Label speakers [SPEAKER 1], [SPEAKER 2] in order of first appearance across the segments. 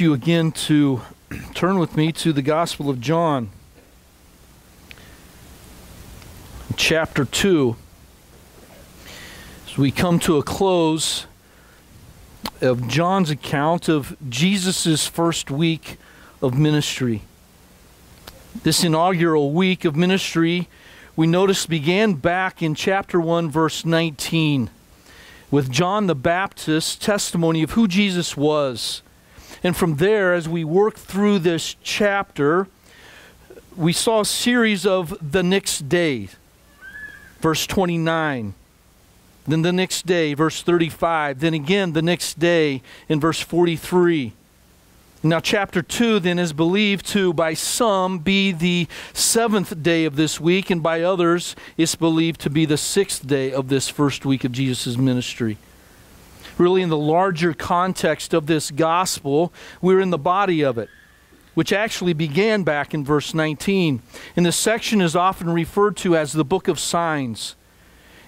[SPEAKER 1] you again to turn with me to the Gospel of John, chapter 2. As we come to a close of John's account of Jesus' first week of ministry. This inaugural week of ministry, we notice, began back in chapter 1, verse 19, with John the Baptist's testimony of who Jesus was and from there, as we work through this chapter, we saw a series of the next day, verse 29. Then the next day, verse 35. Then again the next day in verse 43. Now, chapter 2 then is believed to, by some, be the seventh day of this week, and by others, it's believed to be the sixth day of this first week of Jesus' ministry really in the larger context of this gospel, we're in the body of it, which actually began back in verse 19. And this section is often referred to as the book of signs.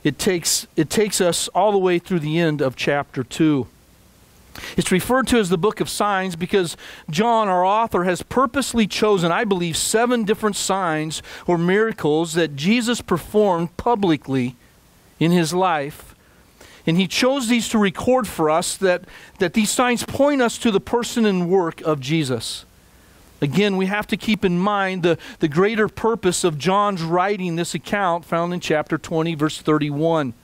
[SPEAKER 1] It takes, it takes us all the way through the end of chapter 2. It's referred to as the book of signs because John, our author, has purposely chosen, I believe, seven different signs or miracles that Jesus performed publicly in his life and he chose these to record for us that, that these signs point us to the person and work of Jesus. Again, we have to keep in mind the, the greater purpose of John's writing this account found in chapter 20, verse 31.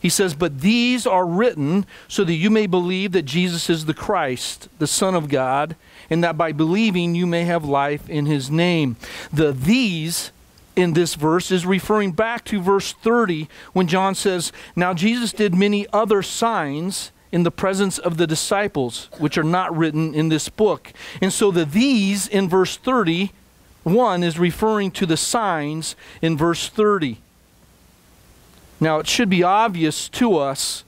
[SPEAKER 1] He says, But these are written so that you may believe that Jesus is the Christ, the Son of God, and that by believing you may have life in his name. The these in this verse is referring back to verse 30 when John says, Now Jesus did many other signs in the presence of the disciples, which are not written in this book. And so the these in verse 30, one is referring to the signs in verse 30. Now it should be obvious to us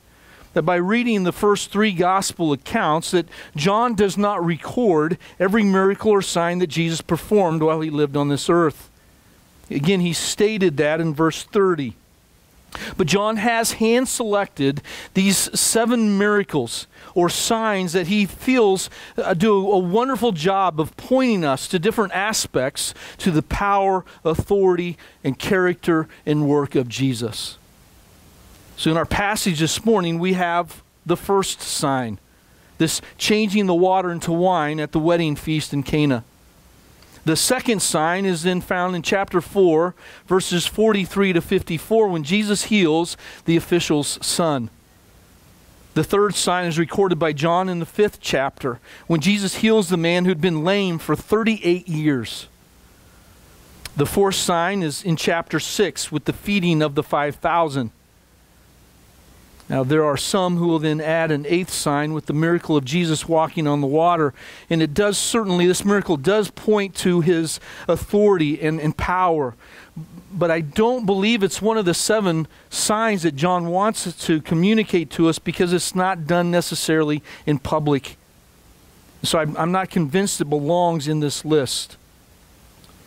[SPEAKER 1] that by reading the first three gospel accounts that John does not record every miracle or sign that Jesus performed while he lived on this earth. Again, he stated that in verse 30. But John has hand selected these seven miracles or signs that he feels uh, do a wonderful job of pointing us to different aspects to the power, authority, and character and work of Jesus. So, in our passage this morning, we have the first sign this changing the water into wine at the wedding feast in Cana. The second sign is then found in chapter 4, verses 43 to 54, when Jesus heals the official's son. The third sign is recorded by John in the fifth chapter, when Jesus heals the man who'd been lame for 38 years. The fourth sign is in chapter 6 with the feeding of the 5,000. Now, there are some who will then add an eighth sign with the miracle of Jesus walking on the water. And it does certainly, this miracle does point to his authority and, and power. But I don't believe it's one of the seven signs that John wants to communicate to us because it's not done necessarily in public. So I'm, I'm not convinced it belongs in this list.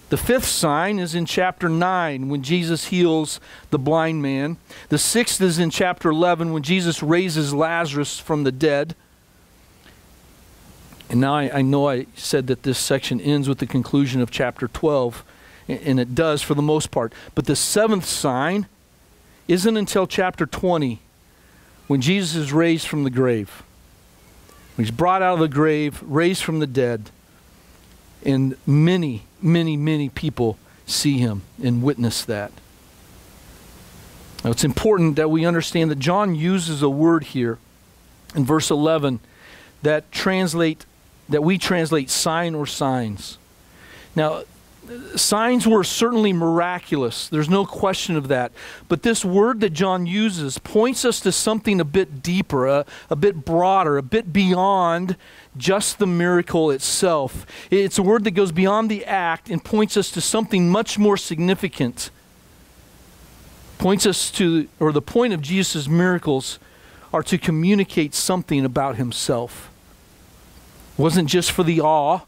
[SPEAKER 1] The fifth sign is in chapter 9 when Jesus heals the blind man. The sixth is in chapter 11 when Jesus raises Lazarus from the dead. And now I, I, know I said that this section ends with the conclusion of chapter 12, and it does for the most part. But the seventh sign isn't until chapter 20 when Jesus is raised from the grave. He's brought out of the grave, raised from the dead, and many many, many people see him and witness that. Now, it's important that we understand that John uses a word here in verse 11 that translate that we translate sign or signs. Now, signs were certainly miraculous. There's no question of that. But this word that John uses points us to something a bit deeper, a, a bit broader, a bit beyond just the miracle itself. It's a word that goes beyond the act and points us to something much more significant. Points us to, or the point of Jesus' miracles are to communicate something about himself. It wasn't just for the awe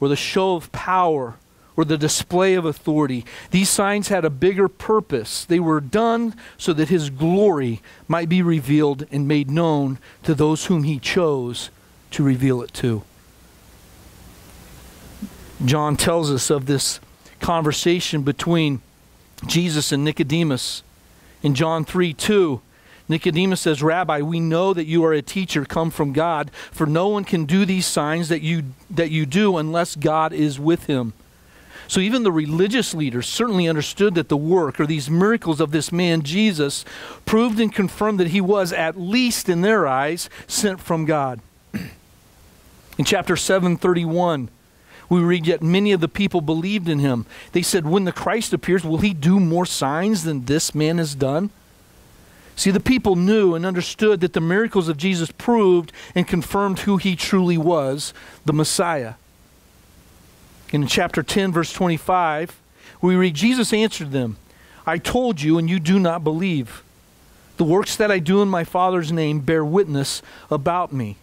[SPEAKER 1] or the show of power or the display of authority. These signs had a bigger purpose. They were done so that his glory might be revealed and made known to those whom he chose to reveal it to. John tells us of this conversation between Jesus and Nicodemus. In John 3 2, Nicodemus says, Rabbi, we know that you are a teacher come from God, for no one can do these signs that you, that you do unless God is with him. So even the religious leaders certainly understood that the work or these miracles of this man Jesus proved and confirmed that he was, at least in their eyes, sent from God. In chapter 731, we read, Yet many of the people believed in him. They said, When the Christ appears, will he do more signs than this man has done? See, the people knew and understood that the miracles of Jesus proved and confirmed who he truly was, the Messiah. In chapter 10, verse 25, we read, Jesus answered them, I told you, and you do not believe. The works that I do in my Father's name bear witness about me.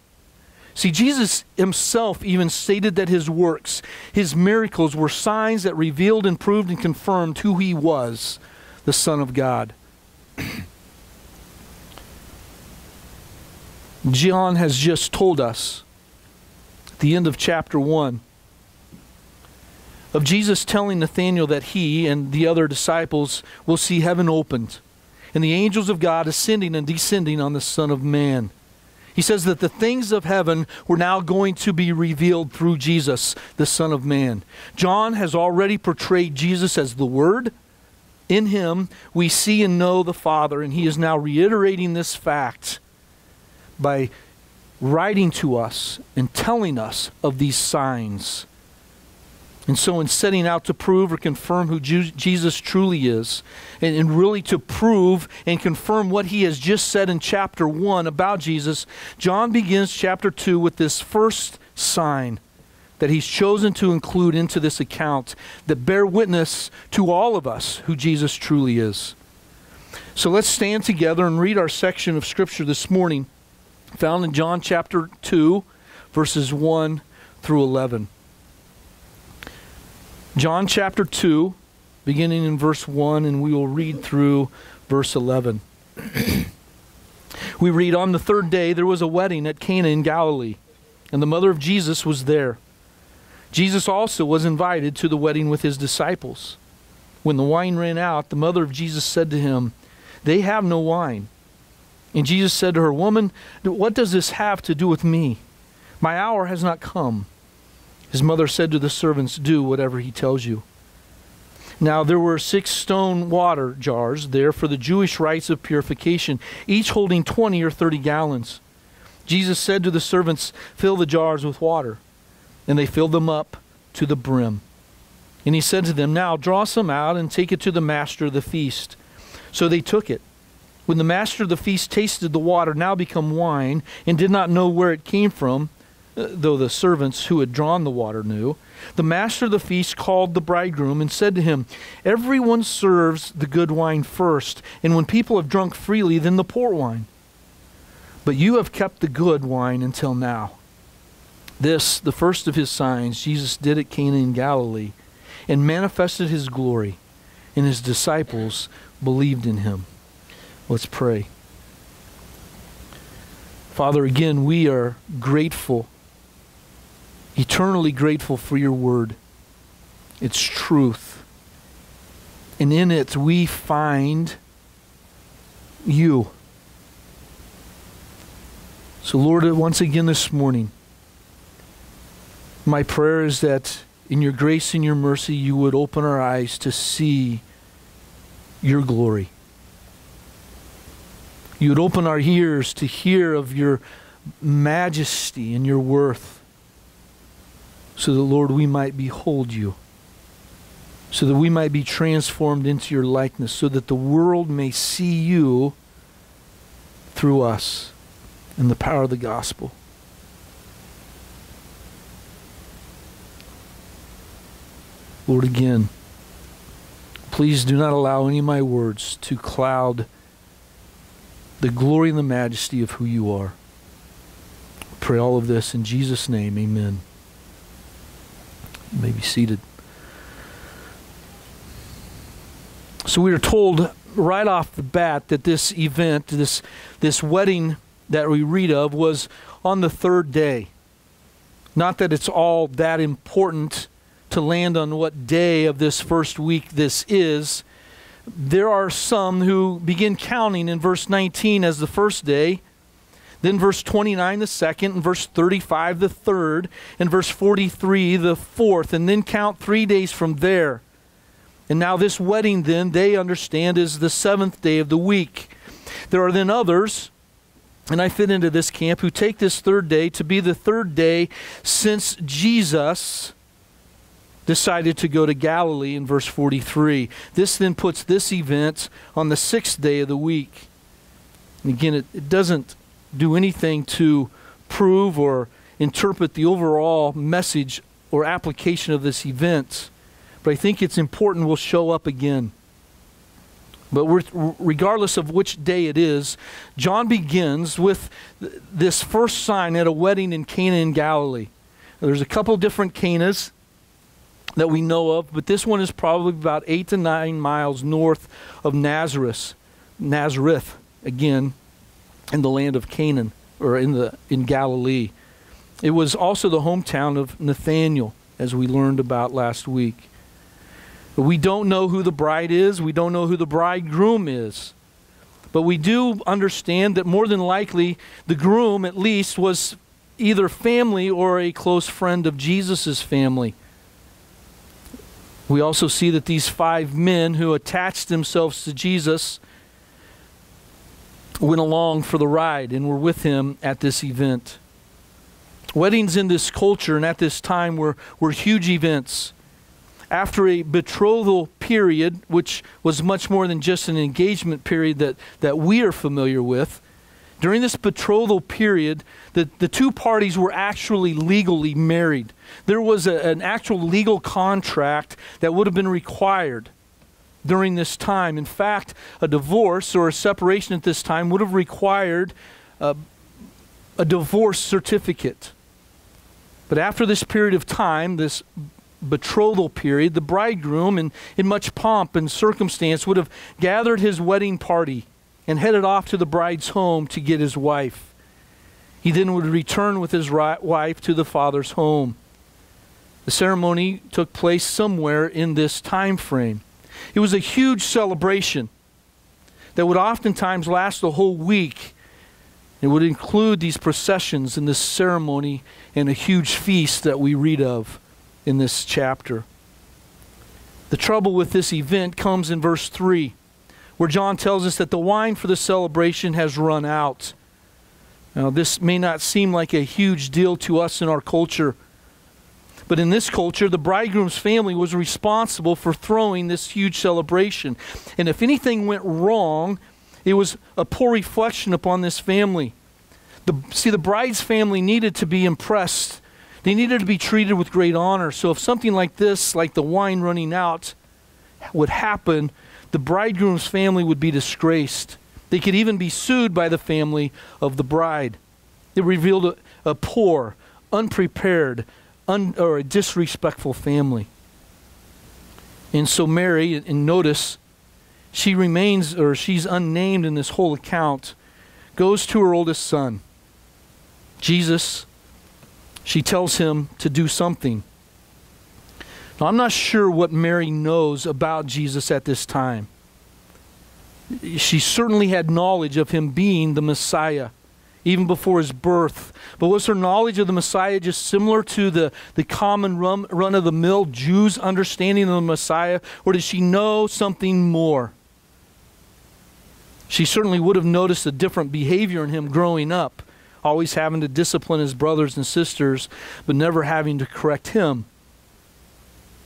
[SPEAKER 1] See, Jesus himself even stated that his works, his miracles, were signs that revealed and proved and confirmed who he was, the Son of God. John has just told us at the end of chapter 1 of Jesus telling Nathanael that he and the other disciples will see heaven opened and the angels of God ascending and descending on the Son of Man. He says that the things of heaven were now going to be revealed through Jesus, the Son of Man. John has already portrayed Jesus as the Word. In him, we see and know the Father, and he is now reiterating this fact by writing to us and telling us of these signs. And so, in setting out to prove or confirm who Jesus truly is, and, and, really to prove and confirm what he has just said in chapter 1 about Jesus, John begins chapter 2 with this first sign that he's chosen to include into this account that bear witness to all of us who Jesus truly is. So let's stand together and read our section of Scripture this morning, found in John chapter 2, verses 1 through 11. John chapter 2, beginning in verse 1, and we will read through verse 11. we read On the third day there was a wedding at Cana in Galilee, and the mother of Jesus was there. Jesus also was invited to the wedding with his disciples. When the wine ran out, the mother of Jesus said to him, They have no wine. And Jesus said to her, Woman, what does this have to do with me? My hour has not come. His mother said to the servants, Do whatever he tells you. Now there were six stone water jars there for the Jewish rites of purification, each holding 20 or 30 gallons. Jesus said to the servants, Fill the jars with water. And they filled them up to the brim. And he said to them, Now draw some out and take it to the master of the feast. So they took it. When the master of the feast tasted the water, now become wine, and did not know where it came from, though the servants who had drawn the water knew, the master of the feast called the bridegroom and said to him, Everyone serves the good wine first, and when people have drunk freely, then the poor wine. But you have kept the good wine until now. This, the first of his signs, Jesus did at Cana in Galilee, and manifested his glory, and his disciples believed in him. Let's pray. Father, again, we are grateful eternally grateful for your word, its truth. And in it, we find you. So, Lord, once again this morning, my prayer is that in your grace and your mercy, you would open our eyes to see your glory. You would open our ears to hear of your majesty and your worth so that, Lord, we might behold you, so that we might be transformed into your likeness, so that the world may see you through us in the power of the gospel. Lord, again, please do not allow any of my words to cloud the glory and the majesty of who you are. pray all of this in Jesus' name. Amen. May be seated. So we are told right off the bat that this event, this this wedding that we read of, was on the third day. Not that it's all that important to land on what day of this first week this is, there are some who begin counting in verse 19 as the first day, then verse 29 the second, and verse 35 the third, and verse 43 the fourth, and then count three days from there. And now, this wedding, then, they understand is the seventh day of the week. There are then others, and I fit into this camp, who take this third day to be the third day since Jesus decided to go to Galilee in verse 43. This then puts this event on the sixth day of the week. And again, it, it doesn't do anything to prove or interpret the overall message or application of this event, but I think it's important We'll show up again. But regardless of which day it is, John begins with this first sign at a wedding in Cana in Galilee. There's a couple different Canas that we know of, but this one is probably about eight to nine miles north of Nazareth. Nazareth, again, in the land of Canaan or in the in Galilee. It was also the hometown of Nathanael, as we learned about last week. We don't know who the bride is, we don't know who the bridegroom is. But we do understand that more than likely the groom at least was either family or a close friend of Jesus' family. We also see that these five men who attached themselves to Jesus went along for the ride and were with him at this event. Weddings in this culture and at this time were, were huge events. After a betrothal period, which was much more than just an engagement period that, that we are familiar with, during this betrothal period, the, the two parties were actually legally married. There was a, an actual legal contract that would have been required during this time. In fact, a divorce or a separation at this time would have required a, a divorce certificate. But after this period of time, this betrothal period, the bridegroom, in, in much pomp and circumstance, would have gathered his wedding party and headed off to the bride's home to get his wife. He then would return with his wife to the father's home. The ceremony took place somewhere in this time frame. It was a huge celebration that would oftentimes last a whole week. It would include these processions and this ceremony and a huge feast that we read of in this chapter. The trouble with this event comes in verse 3 where John tells us that the wine for the celebration has run out. Now, this may not seem like a huge deal to us in our culture, but in this culture, the bridegroom's family was responsible for throwing this huge celebration. And if anything went wrong, it was a poor reflection upon this family. The, see, the bride's family needed to be impressed. They needed to be treated with great honor. So if something like this, like the wine running out, would happen, the bridegroom's family would be disgraced. They could even be sued by the family of the bride. It revealed a, a poor, unprepared, un, or a disrespectful family. And so Mary, and notice, she remains, or she's unnamed in this whole account, goes to her oldest son, Jesus. She tells him to do something. Now, I'm not sure what Mary knows about Jesus at this time. She certainly had knowledge of him being the Messiah even before his birth. But was her knowledge of the Messiah just similar to the, the common run, run of the mill Jews' understanding of the Messiah, or did she know something more? She certainly would have noticed a different behavior in him growing up, always having to discipline his brothers and sisters, but never having to correct him.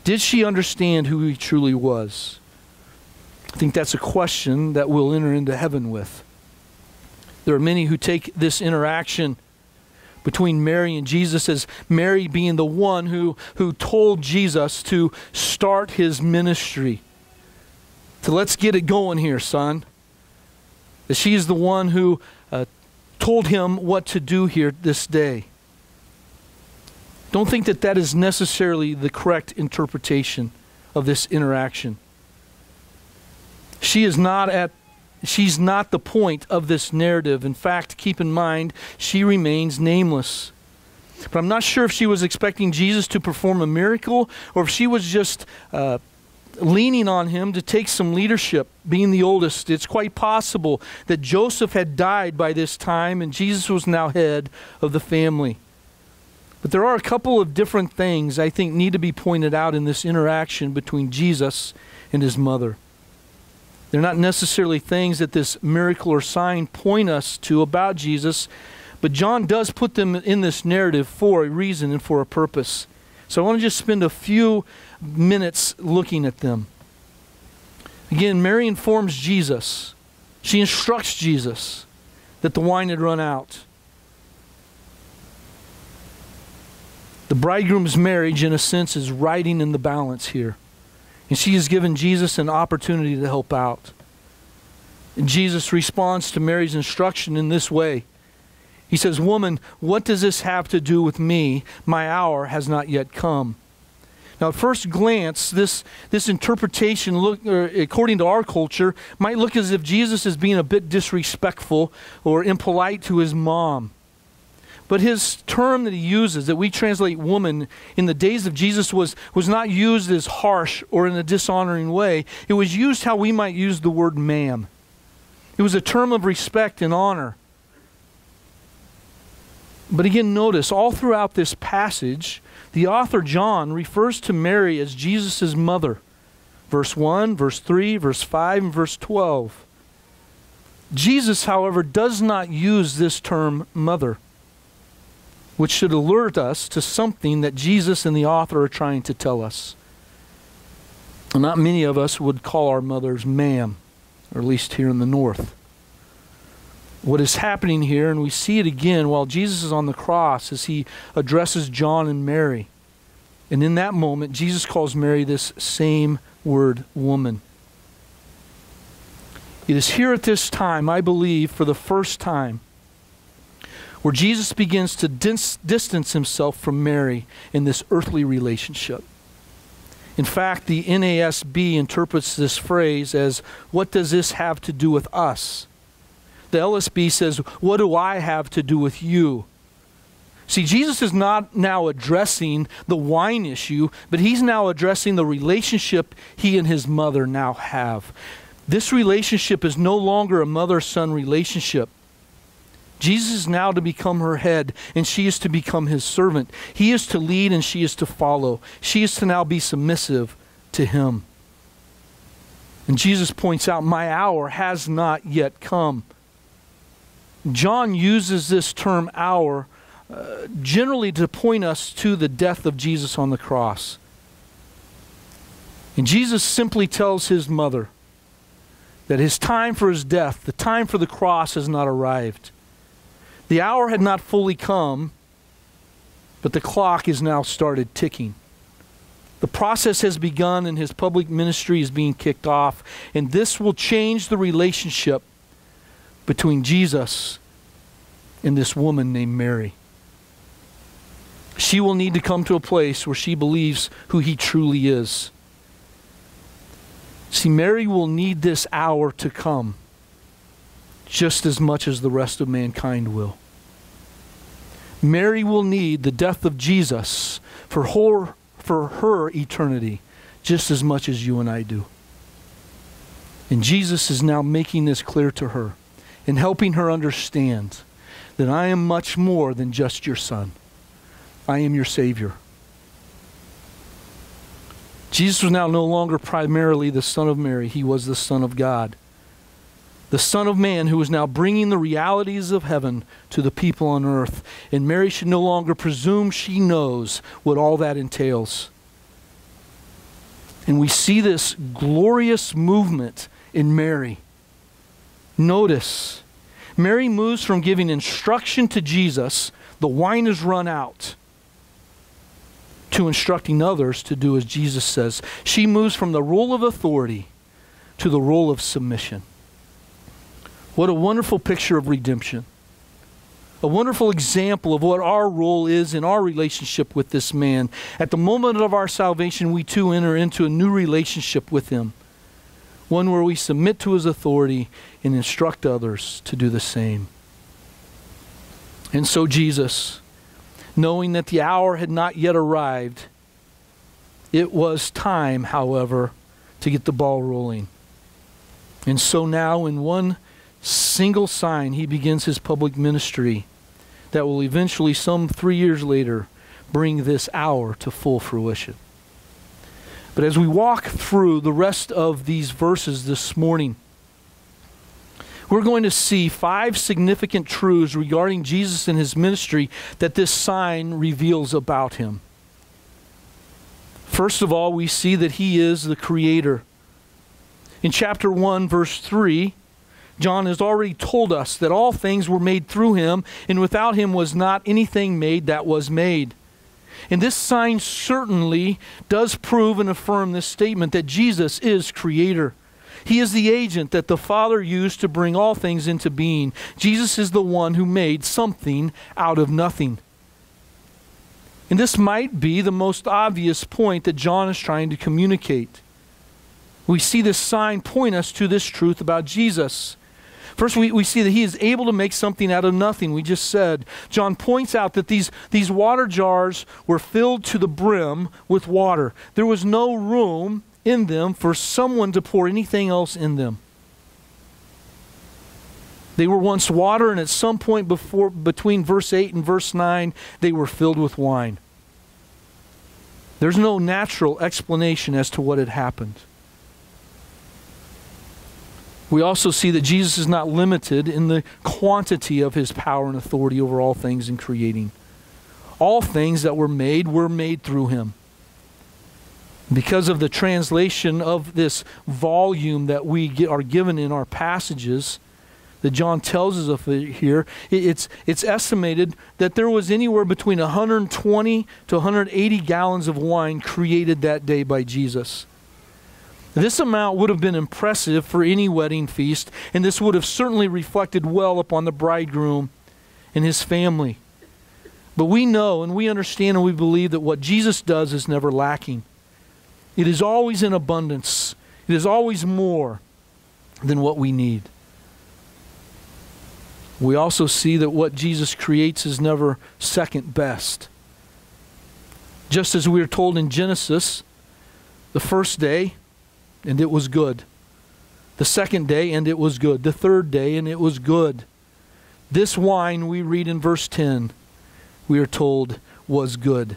[SPEAKER 1] Did she understand who he truly was? I think that's a question that we'll enter into heaven with. There are many who take this interaction between Mary and Jesus as Mary being the one who, who told Jesus to start his ministry. To let's get it going here, son. That she is the one who uh, told him what to do here this day. Don't think that that is necessarily the correct interpretation of this interaction. She is not at she's not the point of this narrative. In fact, keep in mind, she remains nameless. But I'm not sure if she was expecting Jesus to perform a miracle or if she was just uh, leaning on him to take some leadership, being the oldest. It's quite possible that Joseph had died by this time and Jesus was now head of the family. But there are a couple of different things I think need to be pointed out in this interaction between Jesus and his mother. They're not necessarily things that this miracle or sign point us to about Jesus, but John does put them in this narrative for a reason and for a purpose. So I want to just spend a few minutes looking at them. Again, Mary informs Jesus. She instructs Jesus that the wine had run out. The bridegroom's marriage, in a sense, is riding in the balance here. And she has given Jesus an opportunity to help out. And Jesus responds to Mary's instruction in this way He says, Woman, what does this have to do with me? My hour has not yet come. Now, at first glance, this, this interpretation, look, according to our culture, might look as if Jesus is being a bit disrespectful or impolite to his mom. But his term that he uses, that we translate woman, in the days of Jesus was, was not used as harsh or in a dishonoring way. It was used how we might use the word ma'am. It was a term of respect and honor. But again, notice all throughout this passage, the author John refers to Mary as Jesus' mother. Verse 1, verse 3, verse 5, and verse 12. Jesus, however, does not use this term mother, which should alert us to something that Jesus and the author are trying to tell us. Not many of us would call our mothers ma'am, or at least here in the north what is happening here, and we see it again while Jesus is on the cross as he addresses John and Mary. And in that moment, Jesus calls Mary this same word, woman. It is here at this time, I believe, for the first time, where Jesus begins to dis- distance himself from Mary in this earthly relationship. In fact, the NASB interprets this phrase as, What does this have to do with us? The LSB says, What do I have to do with you? See, Jesus is not now addressing the wine issue, but he's now addressing the relationship he and his mother now have. This relationship is no longer a mother son relationship. Jesus is now to become her head, and she is to become his servant. He is to lead, and she is to follow. She is to now be submissive to him. And Jesus points out, My hour has not yet come. John uses this term hour uh, generally to point us to the death of Jesus on the cross. And Jesus simply tells his mother that his time for his death, the time for the cross, has not arrived. The hour had not fully come, but the clock is now started ticking. The process has begun and his public ministry is being kicked off, and this will change the relationship between Jesus and this woman named Mary. She will need to come to a place where she believes who he truly is. See, Mary will need this hour to come just as much as the rest of mankind will. Mary will need the death of Jesus for her, for her eternity just as much as you and I do. And Jesus is now making this clear to her and helping her understand that I am much more than just your son. I am your Savior. Jesus was now no longer primarily the Son of Mary, he was the Son of God. The Son of Man who is now bringing the realities of heaven to the people on earth. And Mary should no longer presume she knows what all that entails. And we see this glorious movement in Mary. Notice Mary moves from giving instruction to Jesus, the wine is run out, to instructing others to do as Jesus says. She moves from the role of authority to the role of submission. What a wonderful picture of redemption. A wonderful example of what our role is in our relationship with this man. At the moment of our salvation, we too enter into a new relationship with him one where we submit to his authority and instruct others to do the same. And so, Jesus, knowing that the hour had not yet arrived. It was time, however, to get the ball rolling. And so now, in one single sign, he begins his public ministry that will eventually, some three years later, bring this hour to full fruition. But as we walk through the rest of these verses this morning, we're going to see five significant truths regarding Jesus and his ministry that this sign reveals about him. First of all, we see that he is the creator. In chapter 1, verse 3, John has already told us that all things were made through him, and without him was not anything made that was made. And this sign certainly does prove and affirm this statement that Jesus is creator. He is the agent that the Father used to bring all things into being. Jesus is the one who made something out of nothing. And this might be the most obvious point that John is trying to communicate. We see this sign point us to this truth about Jesus. First, we, we see that he is able to make something out of nothing. We just said. John points out that these, these water jars were filled to the brim with water. There was no room in them for someone to pour anything else in them. They were once water, and at some point before, between verse 8 and verse 9, they were filled with wine. There's no natural explanation as to what had happened. We also see that Jesus is not limited in the quantity of his power and authority over all things in creating. All things that were made were made through him. Because of the translation of this volume that we are given in our passages, that John tells us of here, it's, it's estimated that there was anywhere between 120 to 180 gallons of wine created that day by Jesus. This amount would have been impressive for any wedding feast, and this would have certainly reflected well upon the bridegroom and his family. But we know and we understand and we believe that what Jesus does is never lacking. It is always in abundance, it is always more than what we need. We also see that what Jesus creates is never second best. Just as we are told in Genesis, the first day, and it was good. The second day, and it was good. The third day, and it was good. This wine, we read in verse 10, we are told, was good.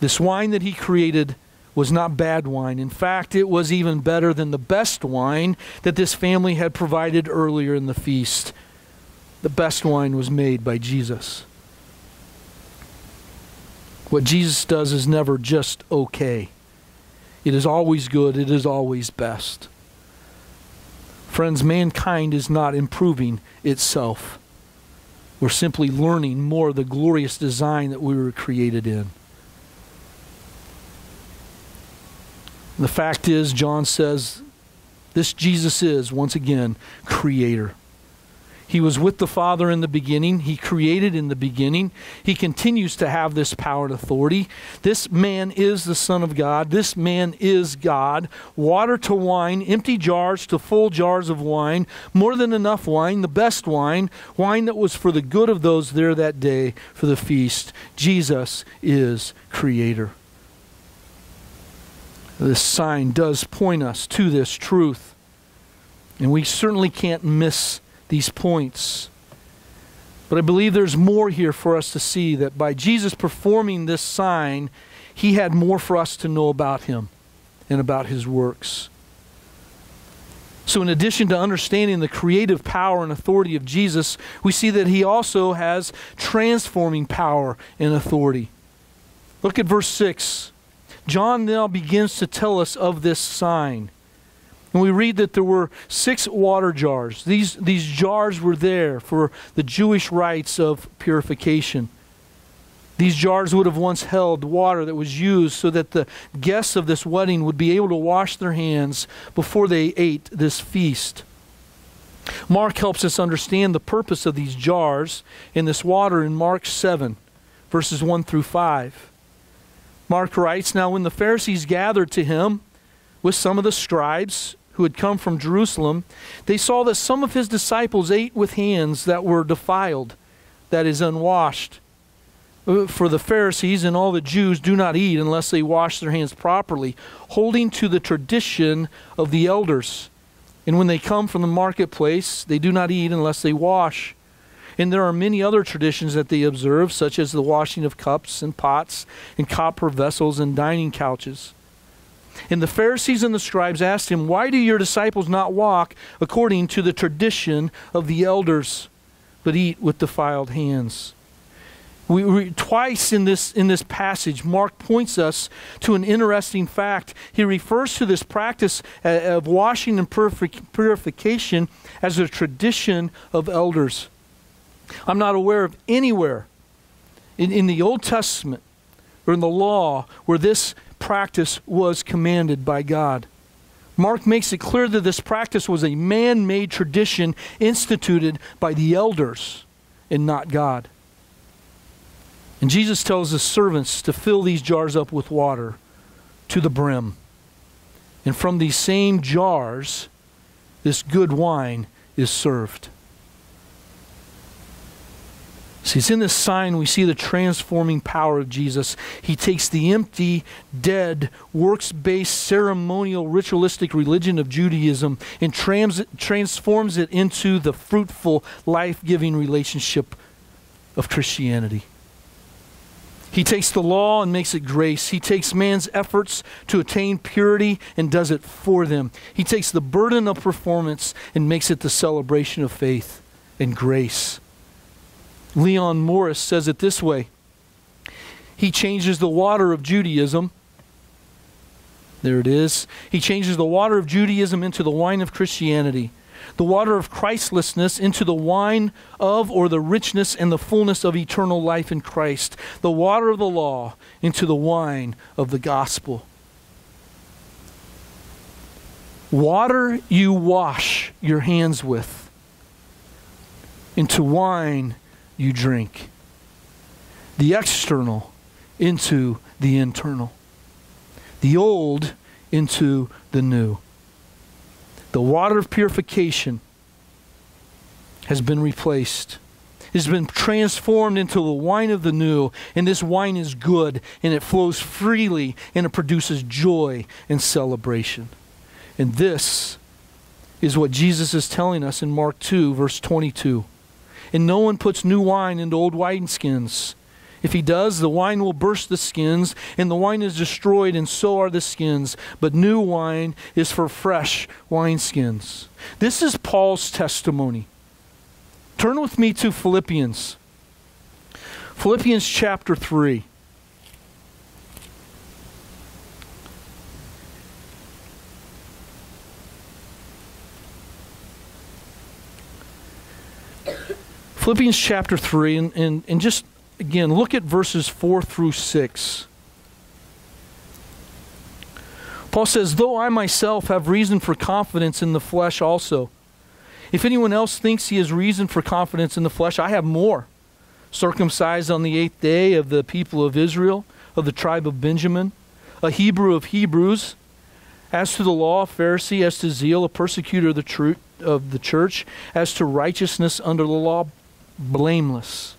[SPEAKER 1] This wine that he created was not bad wine. In fact, it was even better than the best wine that this family had provided earlier in the feast. The best wine was made by Jesus. What Jesus does is never just okay. It is always good, it is always best. Friends, mankind is not improving itself. We're simply learning more of the glorious design that we were created in. The fact is, John says, this Jesus is, once again, creator. He was with the Father in the beginning. He created in the beginning. He continues to have this power and authority. This man is the Son of God. This man is God. Water to wine, empty jars to full jars of wine, more than enough wine, the best wine, wine that was for the good of those there that day for the feast. Jesus is Creator. This sign does point us to this truth. And we certainly can't miss these points. But I believe there's more here for us to see that by Jesus performing this sign, he had more for us to know about him and about his works. So, in addition to understanding the creative power and authority of Jesus, we see that he also has transforming power and authority. Look at verse 6. John now begins to tell us of this sign. And we read that there were six water jars. These, these jars were there for the Jewish rites of purification. These jars would have once held water that was used so that the guests of this wedding would be able to wash their hands before they ate this feast. Mark helps us understand the purpose of these jars in this water in Mark 7, verses 1 through 5. Mark writes Now, when the Pharisees gathered to him with some of the scribes who had come from Jerusalem, they saw that some of his disciples ate with hands that were defiled, that is, unwashed. uh, for the Pharisees and all the Jews do not eat unless they wash their hands properly, holding to the tradition of the elders. And when they come from the marketplace, they do not eat unless they wash. And there are many other traditions that they observe, such as the washing of cups and pots and copper vessels and dining couches. And the Pharisees and the scribes asked him, Why do your disciples not walk according to the tradition of the elders, but eat with defiled hands? We, we, twice in this, in this passage, Mark points us to an interesting fact. He refers to this practice of washing and purification as a tradition of elders. I'm not aware of anywhere in, in the Old Testament or in the law where this practice was commanded by God. Mark makes it clear that this practice was a man made tradition instituted by the elders and not God. And Jesus tells his servants to fill these jars up with water to the brim. And from these same jars, this good wine is served. See, it's in this sign we see the transforming power of Jesus. He takes the empty, dead, works based, ceremonial, ritualistic religion of Judaism and trans- transforms it into the fruitful, life giving relationship of Christianity. He takes the law and makes it grace. He takes man's efforts to attain purity and does it for them. He takes the burden of performance and makes it the celebration of faith and grace. Leon Morris says it this way He changes the water of Judaism. There it is. He changes the water of Judaism into the wine of Christianity, the water of Christlessness into the wine of or the richness and the fullness of eternal life in Christ, the water of the law into the wine of the gospel. Water you wash your hands with, into wine you drink. The external into the internal. The old into the new. The water of purification has been replaced. It has been transformed into the wine of the new, and this wine is good, and it flows freely, and it produces joy and celebration. And this is what Jesus is telling us in Mark 2, verse 22. And no one puts new wine into old wineskins. If he does, the wine will burst the skins, and the wine is destroyed, and so are the skins. But new wine is for fresh wineskins. This is Paul's testimony. Turn with me to Philippians. Philippians chapter 3. Philippians chapter 3, and, and, and just again, look at verses 4 through 6. Paul says, Though I myself have reason for confidence in the flesh also. If anyone else thinks he has reason for confidence in the flesh, I have more. Circumcised on the eighth day of the people of Israel, of the tribe of Benjamin, a Hebrew of Hebrews, as to the law, a Pharisee, as to zeal, a persecutor of the, truth, of the church, as to righteousness under the law, blameless.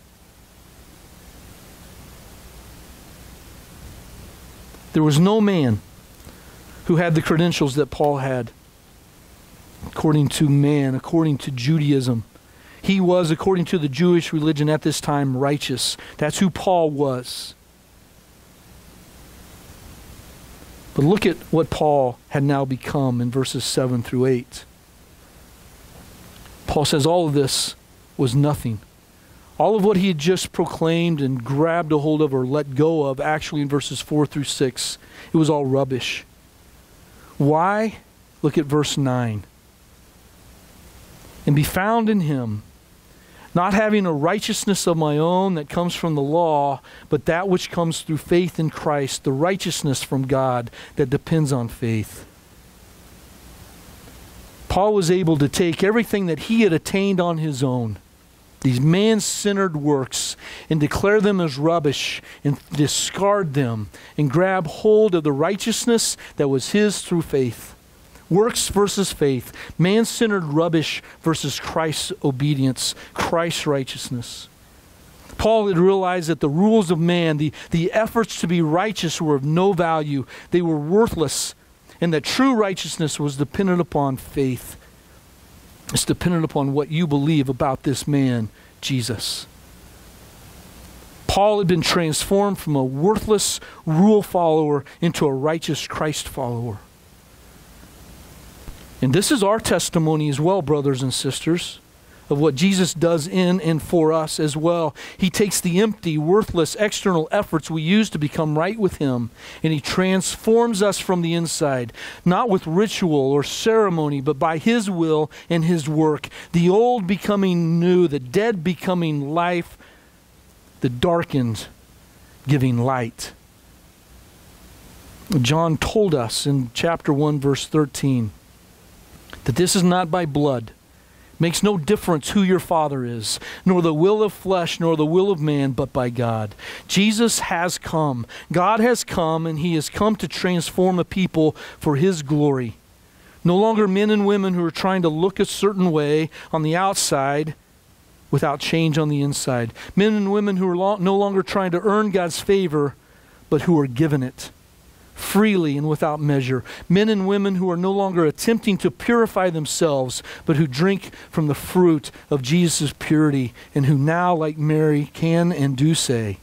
[SPEAKER 1] There was no man who had the credentials that Paul had, according to man, according to Judaism. He was, according to the Jewish religion at this time, righteous. That's who Paul was. But look at what Paul had now become in verses 7 through 8. Paul says all of this was nothing. All of what he had just proclaimed and grabbed a hold of or let go of, actually in verses 4 through 6, it was all rubbish. Why? Look at verse 9. And be found in him, not having a righteousness of my own that comes from the law, but that which comes through faith in Christ, the righteousness from God that depends on faith. Paul was able to take everything that he had attained on his own these man centered works and declare them as rubbish and discard them and grab hold of the righteousness that was his through faith. Works versus faith, man centered rubbish versus Christ's obedience, Christ's righteousness. Paul had realized that the rules of man, the, the efforts to be righteous, were of no value. They were worthless, and that true righteousness was dependent upon faith. It's dependent upon what you believe about this man, Jesus. Paul had been transformed from a worthless rule follower into a righteous Christ follower. And this is our testimony as well, brothers and sisters, of what Jesus does in and for us as well. He takes the empty, worthless external efforts we use to become right with Him, and He transforms us from the inside, not with ritual or ceremony, but by His will and His work. The old becoming new, the dead becoming life, the darkened giving light. John told us in chapter 1, verse 13, that this is not by blood. Makes no difference who your father is, nor the will of flesh, nor the will of man, but by God. Jesus has come. God has come, and he has come to transform a people for his glory. No longer men and women who are trying to look a certain way on the outside without change on the inside. Men and women who are no longer trying to earn God's favor, but who are given it freely and without measure. Men and women who are no longer attempting to purify themselves, but who drink from the fruit of Jesus' purity, and who now, like Mary, can and do say,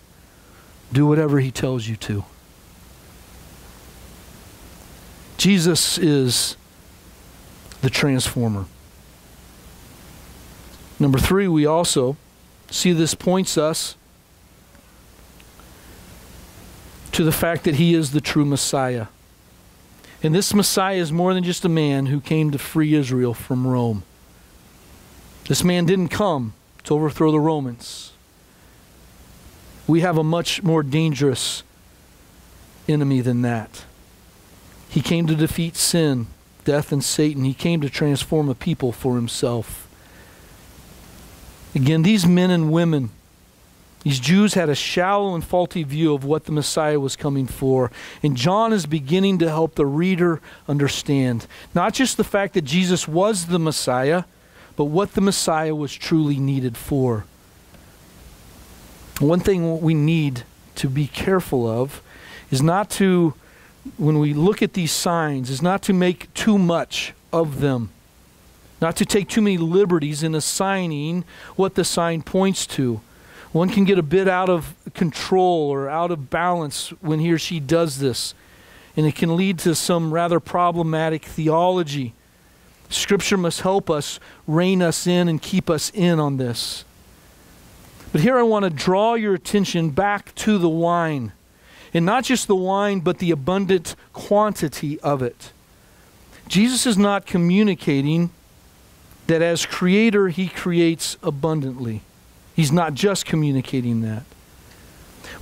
[SPEAKER 1] Do whatever he tells you to. Jesus is the transformer. Number three, we also see this points us to the fact that he is the true Messiah. And this Messiah is more than just a man who came to free Israel from Rome. This man didn't come to overthrow the Romans. We have a much more dangerous enemy than that. He came to defeat sin, death, and Satan. He came to transform a people for himself. Again, these men and women, these Jews had a shallow and faulty view of what the Messiah was coming for. And John is beginning to help the reader understand not just the fact that Jesus was the Messiah, but what the Messiah was truly needed for. One thing we need to be careful of is not to, when we look at these signs, is not to make too much of them not to take too many liberties in assigning what the sign points to. One can get a bit out of control or out of balance when he or she does this, and it can lead to some rather problematic theology. Scripture must help us rein us in and keep us in on this. But here I want to draw your attention back to the wine. And not just the wine, but the abundant quantity of it. Jesus is not communicating that as creator, he creates abundantly. He's not just communicating that.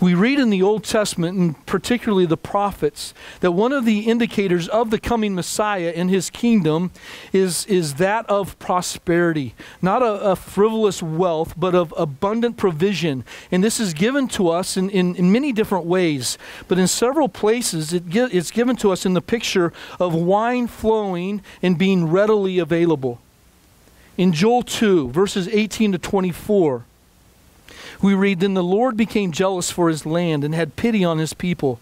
[SPEAKER 1] We read in the Old Testament, and particularly the prophets, that one of the indicators of the coming Messiah in his kingdom is, is that of prosperity. Not a, a frivolous wealth, but of abundant provision. And this is given to us in, in, in many different ways. But in several places, it it's given to us in the picture of wine flowing and being readily available. In Joel 2, verses 18 to 24, we read Then the Lord became jealous for his land and had pity on his people.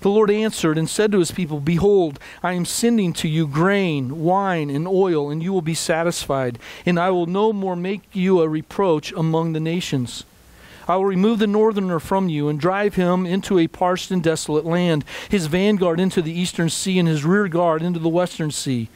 [SPEAKER 1] The Lord answered and said to his people, Behold, I am sending to you grain, wine, and oil, and you will be satisfied, and I will no more make you a reproach among the nations. I will remove the northerner from you and drive him into a parched and desolate land, his vanguard into the eastern sea, and his rear guard into the western sea.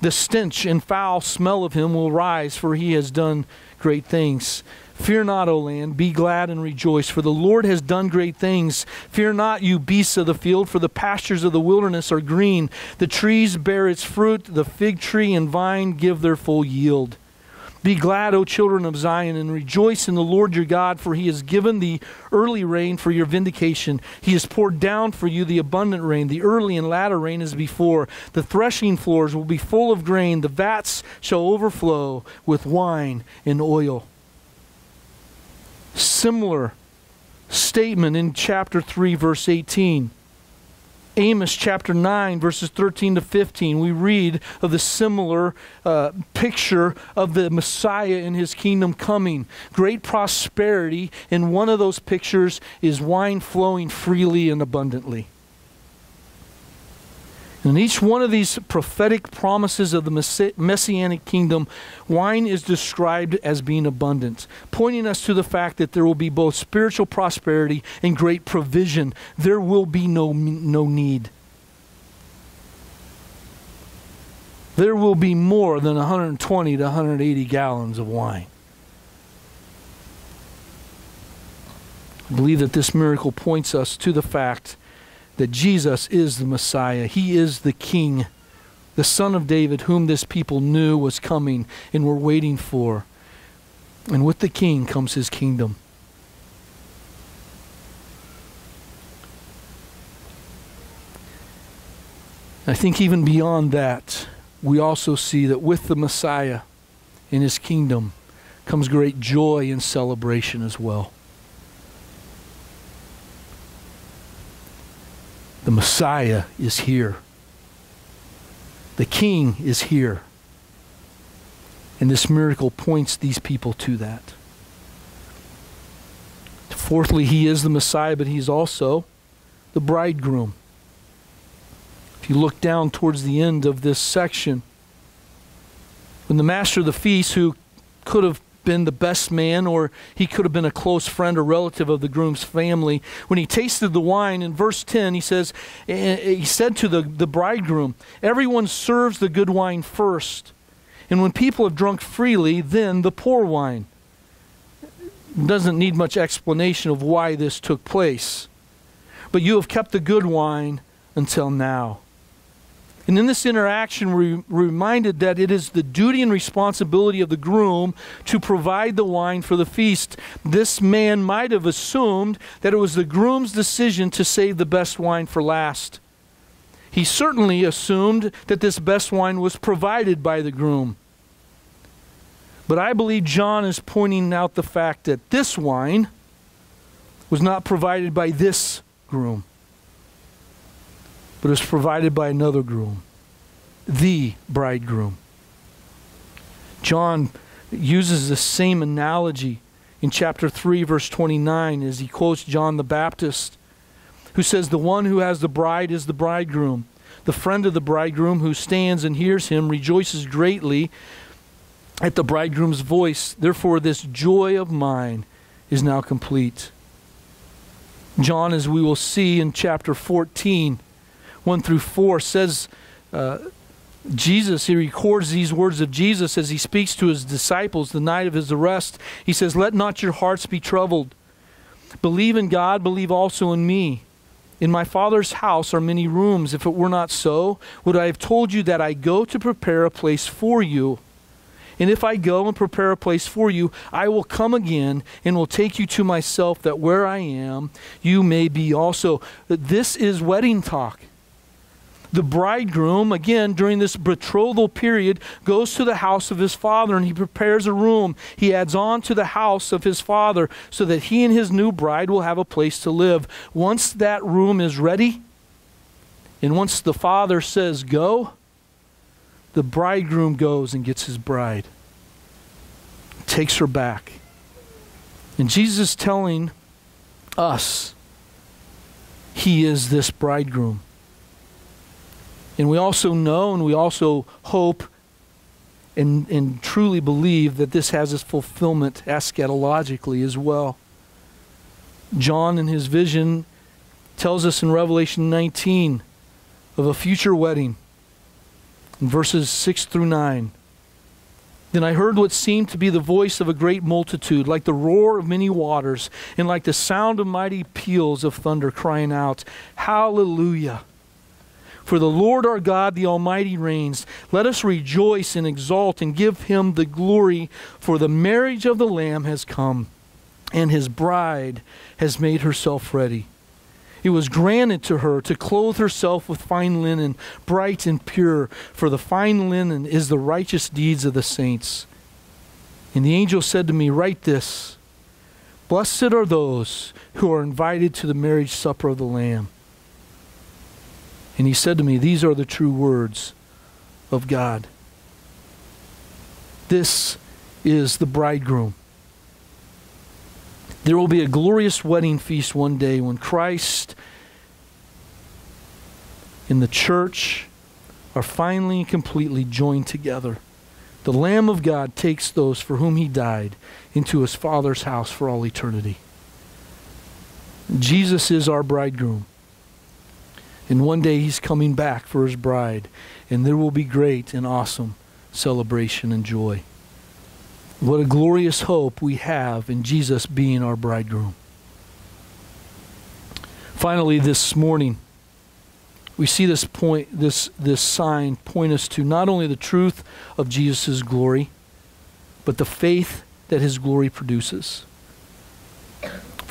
[SPEAKER 1] The stench and foul smell of him will rise, for he has done great things. Fear not, O land, be glad and rejoice, for the Lord has done great things. Fear not, you beasts of the field, for the pastures of the wilderness are green. The trees bear its fruit, the fig tree and vine give their full yield. Be glad, O children of Zion, and rejoice in the Lord your God, for he has given the early rain for your vindication. He has poured down for you the abundant rain. The early and latter rain is before. The threshing floors will be full of grain. The vats shall overflow with wine and oil. Similar statement in chapter 3, verse 18. Amos chapter 9, verses 13 to 15, we read of the similar uh, picture of the Messiah and his kingdom coming. Great prosperity, and one of those pictures is wine flowing freely and abundantly. In each one of these prophetic promises of the messianic kingdom, wine is described as being abundant, pointing us to the fact that there will be both spiritual prosperity and great provision. There will be no, no need. There will be more than 120 to 180 gallons of wine. I believe that this miracle points us to the fact that Jesus is the Messiah. He is the King, the Son of David, whom this people knew was coming and were waiting for. And with the King comes his kingdom. I think even beyond that, we also see that with the Messiah in his kingdom comes great joy and celebration as well. The Messiah is here. The King is here. And this miracle points these people to that. Fourthly, he is the Messiah, but he's also the bridegroom. If you look down towards the end of this section, when the master of the feast, who could have been the best man, or he could have been a close friend or relative of the groom's family. When he tasted the wine, in verse 10, he says, eh, eh, He said to the, the bridegroom, Everyone serves the good wine first, and when people have drunk freely, then the poor wine. Doesn't need much explanation of why this took place. But you have kept the good wine until now. And in this interaction, we're reminded that it is the duty and responsibility of the groom to provide the wine for the feast. This man might have assumed that it was the groom's decision to save the best wine for last. He certainly assumed that this best wine was provided by the groom. But I believe John is pointing out the fact that this wine was not provided by this groom but is provided by another groom, the bridegroom. John uses the same analogy in chapter 3, verse 29, as he quotes John the Baptist, who says, The one who has the bride is the bridegroom. The friend of the bridegroom who stands and hears him rejoices greatly at the bridegroom's voice. Therefore, this joy of mine is now complete. John, as we will see in chapter 14, 1 through 4 says uh, Jesus, he records these words of Jesus as he speaks to his disciples the night of his arrest. He says, Let not your hearts be troubled. Believe in God, believe also in me. In my Father's house are many rooms. If it were not so, would I have told you that I go to prepare a place for you? And if I go and prepare a place for you, I will come again and will take you to myself, that where I am, you may be also. This is wedding talk the bridegroom, again, during this betrothal period, goes to the house of his father and he prepares a room. He adds on to the house of his father so that he and his new bride will have a place to live. Once that room is ready, and once the father says go, the bridegroom goes and gets his bride, takes her back. And Jesus is telling us he is this bridegroom. And we also know and we also hope and, and truly believe that this has its fulfillment eschatologically as well. John, in his vision, tells us in Revelation 19 of a future wedding, in verses 6 through 9. Then I heard what seemed to be the voice of a great multitude, like the roar of many waters, and like the sound of mighty peals of thunder, crying out, Hallelujah! For the Lord our God, the Almighty, reigns. Let us rejoice and exult and give him the glory, for the marriage of the Lamb has come, and his bride has made herself ready. It was granted to her to clothe herself with fine linen, bright and pure, for the fine linen is the righteous deeds of the saints. And the angel said to me, Write this Blessed are those who are invited to the marriage supper of the Lamb. And he said to me, These are the true words of God. This is the bridegroom. There will be a glorious wedding feast one day when Christ and the church are finally and completely joined together. The Lamb of God takes those for whom he died into his Father's house for all eternity. Jesus is our bridegroom. And one day he's coming back for his bride, and there will be great and awesome celebration and joy. What a glorious hope we have in Jesus being our bridegroom. Finally, this morning, we see this point, this, this sign point us to not only the truth of Jesus' glory, but the faith that his glory produces.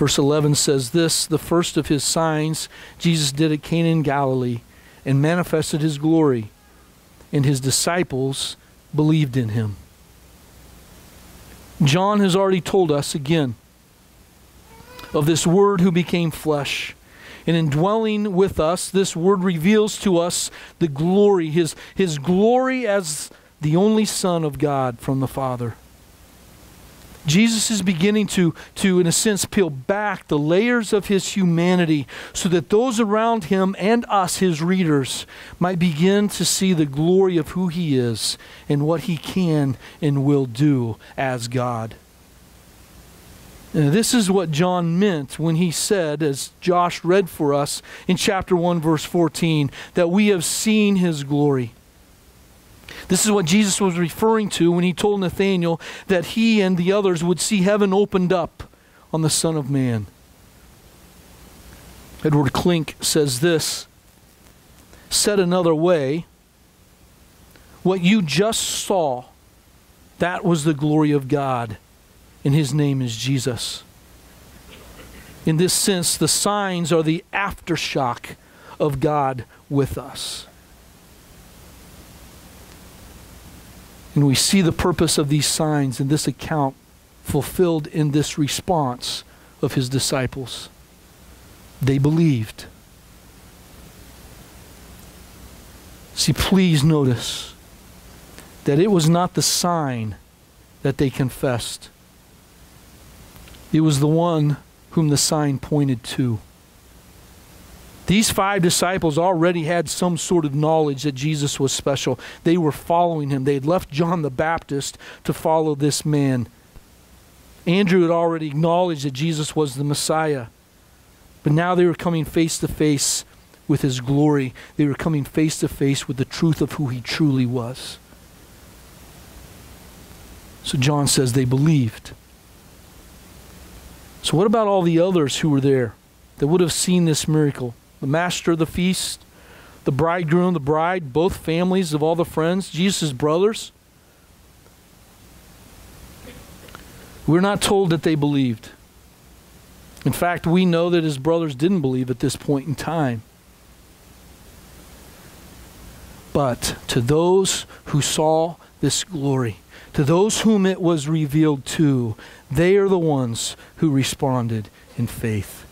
[SPEAKER 1] Verse 11 says this The first of his signs Jesus did at Cana in Galilee and manifested his glory, and his disciples believed in him. John has already told us again of this Word who became flesh. And in dwelling with us, this Word reveals to us the glory, his, his glory as the only Son of God from the Father. Jesus is beginning to, to, in a sense, peel back the layers of his humanity so that those around him and us, his readers, might begin to see the glory of who he is and what he can and will do as God. Now, this is what John meant when he said, as Josh read for us in chapter 1, verse 14, that we have seen his glory. This is what Jesus was referring to when he told Nathanael that he and the others would see heaven opened up on the Son of Man. Edward Klink says this Said another way, what you just saw, that was the glory of God, and his name is Jesus. In this sense, the signs are the aftershock of God with us. And we see the purpose of these signs in this account fulfilled in this response of his disciples. They believed. See, please notice that it was not the sign that they confessed, it was the one whom the sign pointed to. These five disciples already had some sort of knowledge that Jesus was special. They were following him. They had left John the Baptist to follow this man. Andrew had already acknowledged that Jesus was the Messiah. But now they were coming face to face with his glory. They were coming face to face with the truth of who he truly was. So John says they believed. So, what about all the others who were there that would have seen this miracle? The master of the feast, the bridegroom, the bride, both families of all the friends, Jesus' brothers. We're not told that they believed. In fact, we know that his brothers didn't believe at this point in time. But to those who saw this glory, to those whom it was revealed to, they are the ones who responded in faith.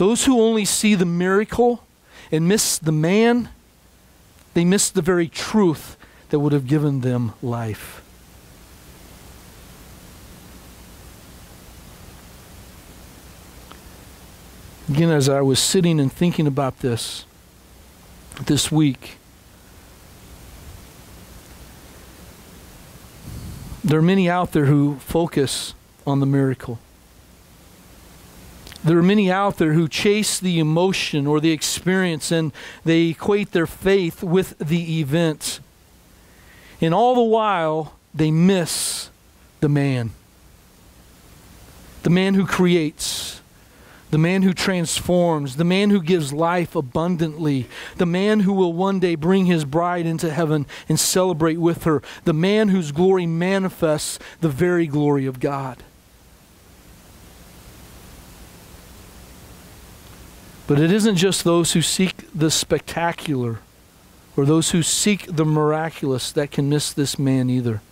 [SPEAKER 1] Those who only see the miracle and miss the man, they miss the very truth that would have given them life. Again, as I was sitting and thinking about this this week, there are many out there who focus on the miracle. There are many out there who chase the emotion or the experience and they equate their faith with the event. And all the while, they miss the man. The man who creates, the man who transforms, the man who gives life abundantly, the man who will one day bring his bride into heaven and celebrate with her, the man whose glory manifests the very glory of God. But it isn't just those who seek the spectacular or those who seek the miraculous that can miss this man either.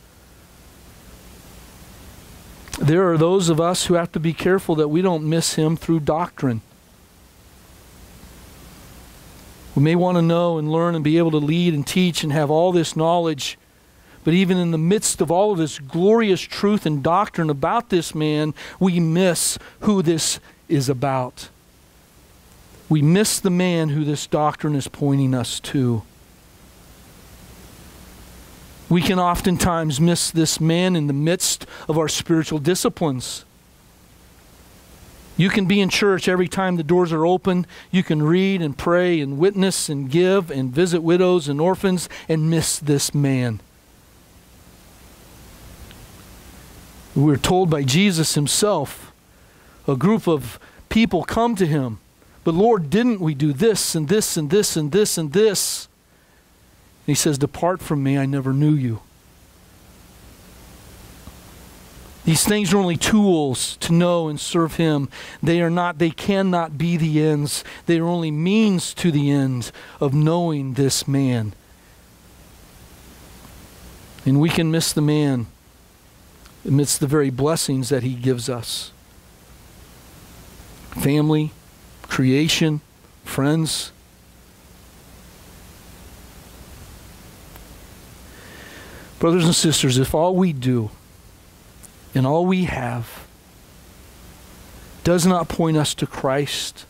[SPEAKER 1] There are those of us who have to be careful that we don't miss him through doctrine. We may want to know and learn and be able to lead and teach and have all this knowledge. But even in the midst of all of this glorious truth and doctrine about this man, we miss who this is about. We miss the man who this doctrine is pointing us to. We can oftentimes miss this man in the midst of our spiritual disciplines. You can be in church every time the doors are open. You can read and pray and witness and give and visit widows and orphans and miss this man. We're told by Jesus himself a group of people come to him. But Lord, didn't we do this and this and this and this and this? And he says, Depart from me, I never knew you. These things are only tools to know and serve Him. They are not, they cannot be the ends. They are only means to the end of knowing this man. And we can miss the man amidst the very blessings that He gives us family, creation, friends. Brothers and sisters, if all we do and all we have does not point us to Christ,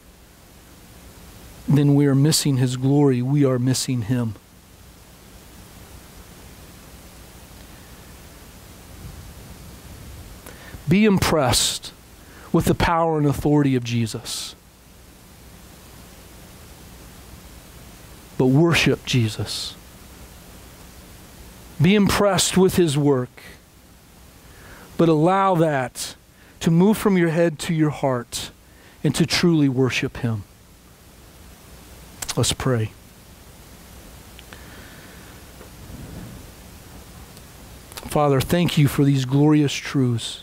[SPEAKER 1] then we are missing his glory. We are missing him. Be impressed with the power and authority of Jesus. But worship Jesus. Be impressed with his work but allow that to move from your head to your heart and to truly worship Him. Let's pray. Father, thank you for these glorious truths.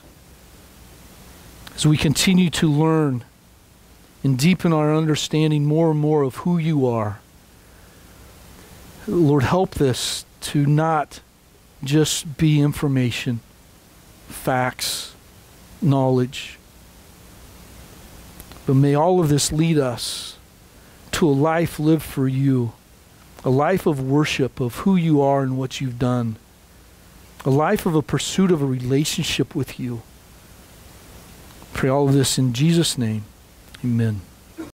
[SPEAKER 1] As we continue to learn and deepen our understanding more and more of who you are, Lord, help this to not just be information facts, knowledge. But may all of this lead us to a life lived for you, a life of worship of who you are and what you've done, a life of a pursuit of a relationship with you. Pray all of this in Jesus' name. Amen.